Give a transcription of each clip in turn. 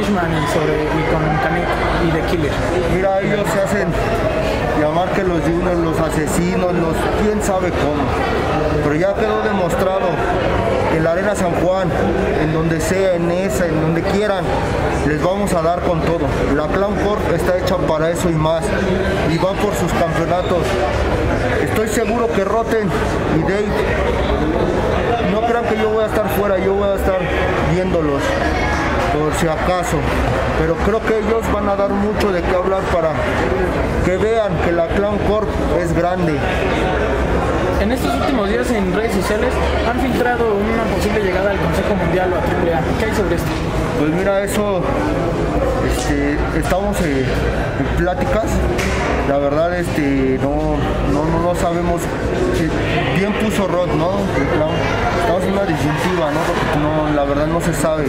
Iceman y, sobre, y con Canek y The Killer. Mira, ellos se hacen llamar que los Juniors, los asesinos, los quién sabe cómo. Pero ya quedó demostrado en la Arena San Juan, en donde sea, en esa, en donde quieran, les vamos a dar con todo. La Clown Corp está hecha para eso y más. Y van por sus campeonatos. Estoy seguro que Roten y Dave no crean que yo voy a estar fuera, yo voy a estar viéndolos por si acaso. Pero creo que ellos van a dar mucho de qué hablar para que vean que la Clown Corp es grande. En estos últimos días en redes sociales han filtrado una posible llegada al Consejo Mundial o a AAA. ¿Qué hay sobre esto? Pues mira, eso este, estamos eh, en pláticas. La verdad, este, no, no, no, no sabemos. eh, bien puso Rod, ¿no? El clown. Una disyuntiva, ¿no? Porque no, la verdad no se sabe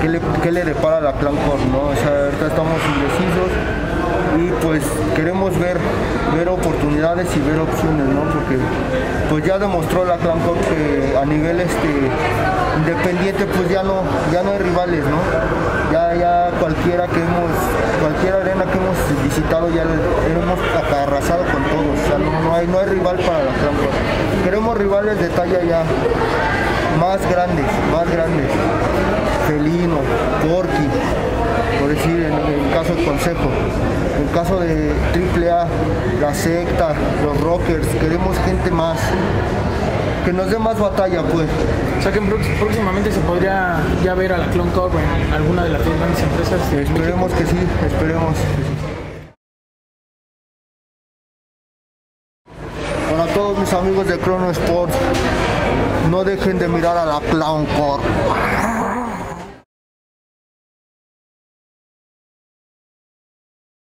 qué le, qué le depara la Clown Corp, ¿no? O sea, ahorita estamos indecisos y pues queremos ver, ver oportunidades y ver opciones, ¿no? Porque pues ya demostró la Clan que a nivel este independiente pues ya no, ya no hay rivales, ¿no? Ya, ya cualquiera que hemos, cualquier arena que hemos visitado ya hemos arrasado con todos, o sea, no, no hay, no hay rival para la Clan Corp. Queremos rivales de talla ya más grandes, más grandes. Felino, Porky, por decir en el caso del Consejo. En el caso de AAA, la secta, los rockers, queremos gente más, que nos dé más batalla pues. O sea que próximamente se podría ya ver a la Clone Corp en alguna de las tres grandes empresas. Esperemos que sí, esperemos. Para todos mis amigos de Chrono Sports, no dejen de mirar a la Clown Corp.